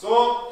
So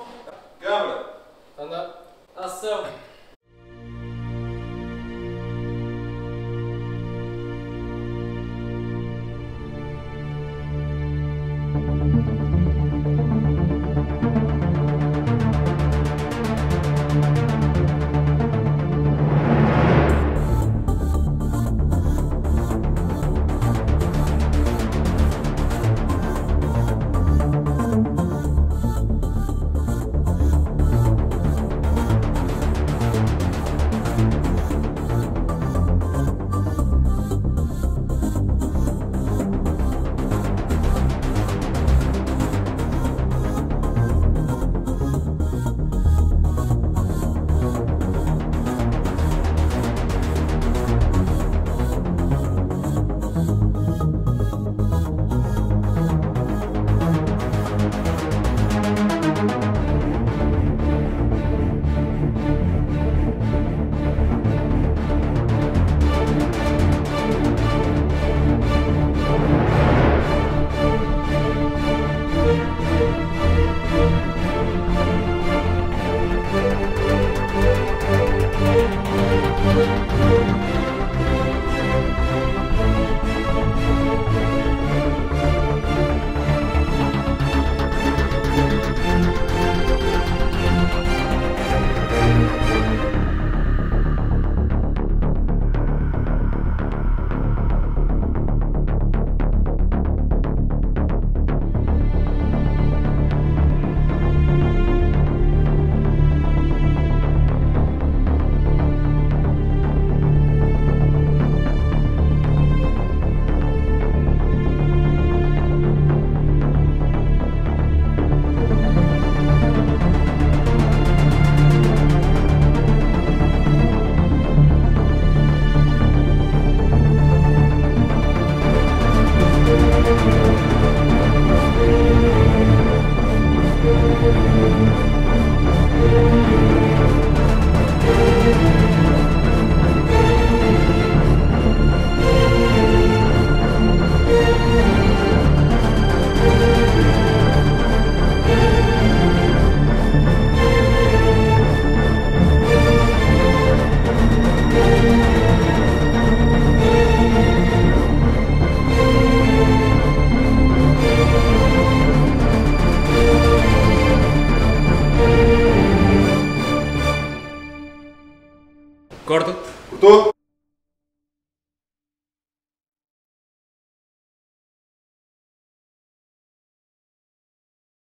Corta. Cortou?